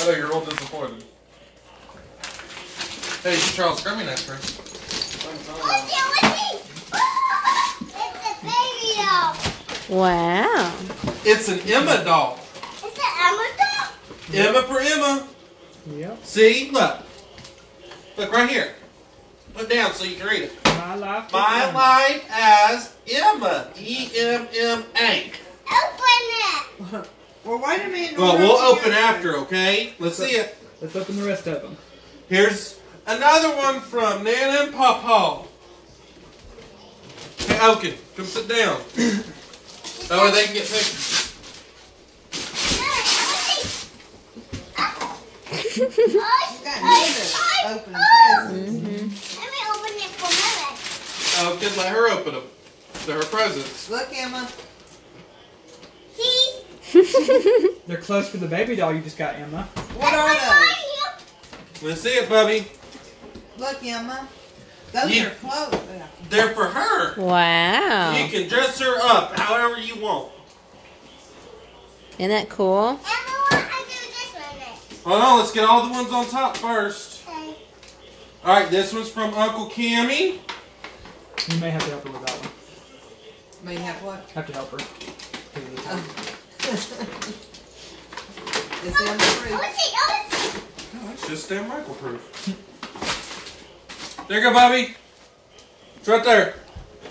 I know you're real disappointed. Hey, Charles, grab me an ice cream. What's it? What's it? It's a baby doll. Wow. It's an Emma doll. It's an Emma doll. Emma for Emma. Yep. See, look. Look right here. Put it down so you can read it. My life. My is life as Emma. E M M A. Open it. Well, wait a minute. Well, we're we'll open after, okay? Let's see it. Let's open the rest of them. Here's another one from Nana and Papa. Hey, Elkin, come sit down. That way they can get pictures. You got me open presents. Let me open it for Mother. Elkin, let her open them. They're her presents. Look, Emma. Keys. They're close for the baby doll you just got, Emma. What are those? Let's see it, Bubby. Look, Emma. Those You- are clothes. They're for her. Wow. You can dress her up however you want. Isn't that cool? Emma, what I do this one next? Hold on, let's get all the ones on top first. Okay. All right, this one's from Uncle Cammy. You may have to help her with that one. May have what? Have to help her. 'Cause of the time. It's Emma Oh, fruit. let's see. Oh, let's see. Oh, just damn Michael proof. There you go, Bobby. It's right there.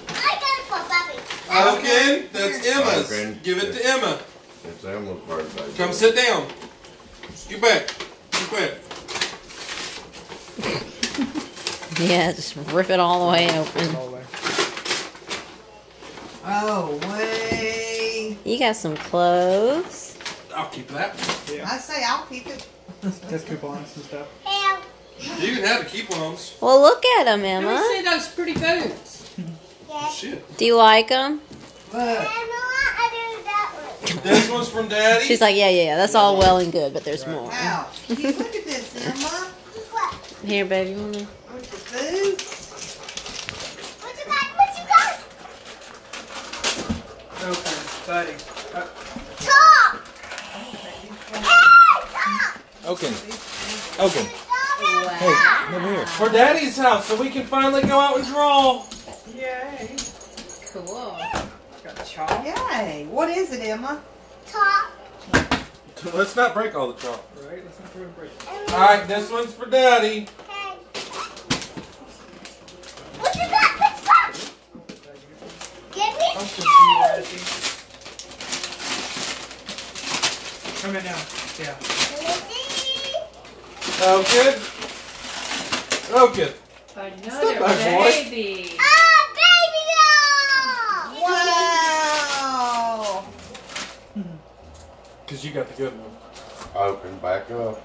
I got it for Bobby. Okay, that's Emma's. Okay. Give it to Emma. It's Emma's birthday. Come sit down. Get back. Get back. Yeah, just rip it all the way open. All the way. Oh, way. You got some clothes. I'll keep that. Yeah. I say I'll keep it. That's coupons and stuff. Hell. You can have the coupons. Well, look at them, Let me Emma. see those pretty boots. Yes. Shit. Do you like them? Look. Emma, what I do that one. This one's from Daddy. She's like, yeah, yeah, yeah. That's all well and good, but there's more. Ouch. Gee, Look at this, Emma. What? Here, baby. you wanna- With the food. What you got? What you got? Okay, buddy. Top. Hey, top. Okay. Okay. Top. Hey, over here. For Daddy's house, so we can finally go out and draw. Yay. Cool. Got chalk. Yay. What is it, Emma? Top. Let's not break all the chalk. Right, let's not throw a break. All right, this one's for Daddy. Hey. What you got? What you got? Give me I'm two. Come in now. Yeah. Let me. Oh, good. Oh, good. Another Step back, boy. baby. Ah, baby doll. Wow. Because you got the good one. Open back up.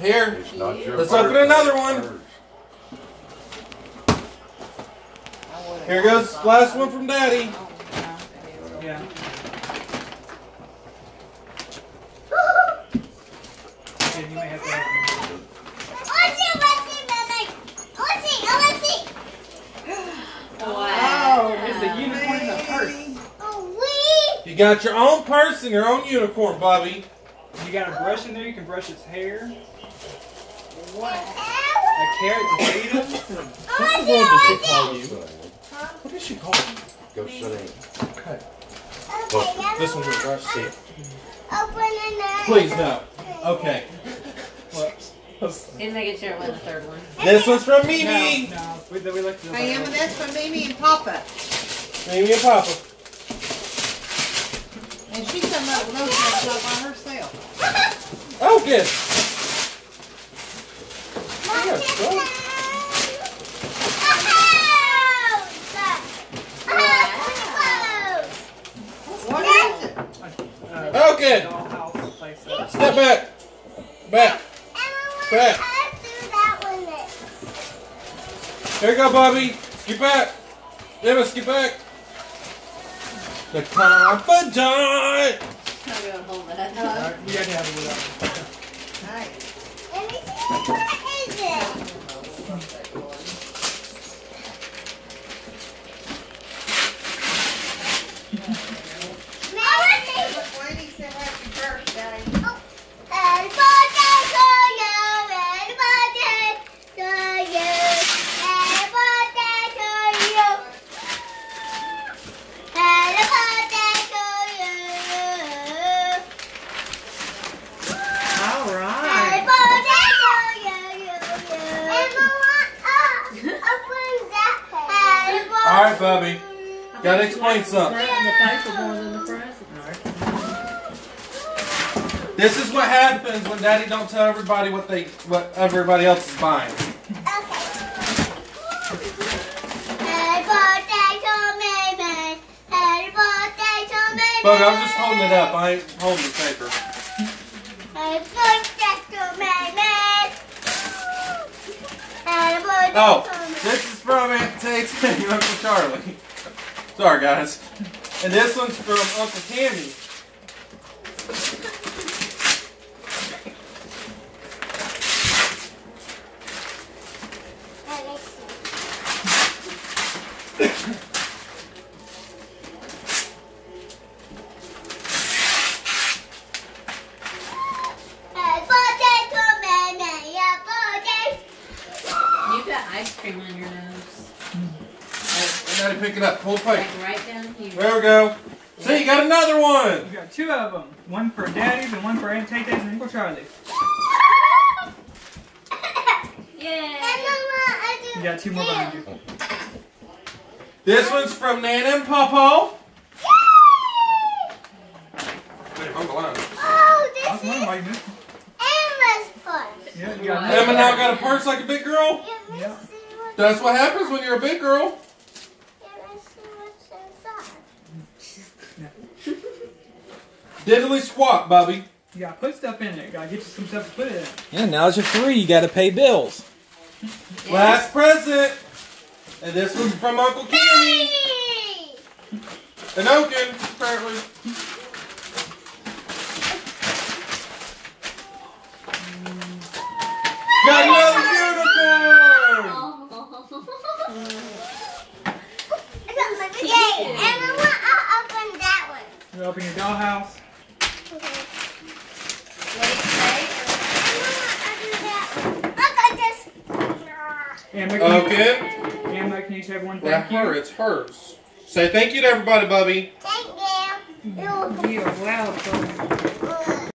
Here. It's not your Let's open another one. Here goes last one from Daddy. Yeah. And you may have to help me. Let's see, let's see, baby. Let's see, oh, let's see. Oh, it's a unicorn in a purse. Oh, we. You got your own purse and your own unicorn, Bobby. You got a brush in there, you can brush its hair. What? A carrot to feed him. See, call you? What did she call you? Go sit in. Okay. Okay, This one's your brush seat. Open. Please, no. Okay. He's making sure it wasn't the third one. This one's from Mimi. No, no, we, we like to do Hey, that's for Mimi and Papa. Mimi and Papa. And she's done that with those all by herself. Oh, good. Mom, Yeah, go. them. Oh, What is? Good. dollhouse place. Step back. Back. Back. Here you go, Bobby. Skip back. Emma, skip back. The confidant. I'm gonna hold that. Alright, you got to have it with that. Nice. Right, Bubby. Gotta explain something. The paper more than the present. This is what happens when Daddy don't tell everybody what they what everybody else is buying. Okay. Happy birthday to me, man. Happy birthday to me, Bubby, I'm just holding it up. I ain't holding the paper. Happy birthday to me, man. Happy birthday Oh, this is from Aunt Tate and Uncle Charlie. Sorry, guys. And this one's from Uncle Tammy. Let me see. Happy birthday to me, man. Happy birthday. You got ice cream on your nose. I gotta pick it up. Hold Like right down here. There we go. See, you got another one. We got two of them. One for Daddy's and one for Aunt Tay Tay's and Uncle Charlie's. Yay. And Mama, I do You got two more behind you. This one's from Nana and Papa. Hey, I'm blind. Oh, this is why you missed. Emma's purse. Yeah, you got Emma now got a purse like a big girl. Yeah. See what's, That's what happens when you're a big girl. let me see what's. Diddly squat, Bubby. You gotta put stuff in it. Gotta get you some stuff to put it in. Yeah, now it's your free, you gotta pay bills. Last present. And this one's from Uncle Kenny. Hey! And Oaken, apparently. Got another unicorn! Okay, Emma, I'll open that one. You open your dollhouse. Okay. Wait, wait. Mama, I'll do that one. Look, I just. Emma, can, Emma, can you say one That thank you? her, it's hers. Say thank you to everybody, Bubby. Thank you. You're You're welcome. welcome.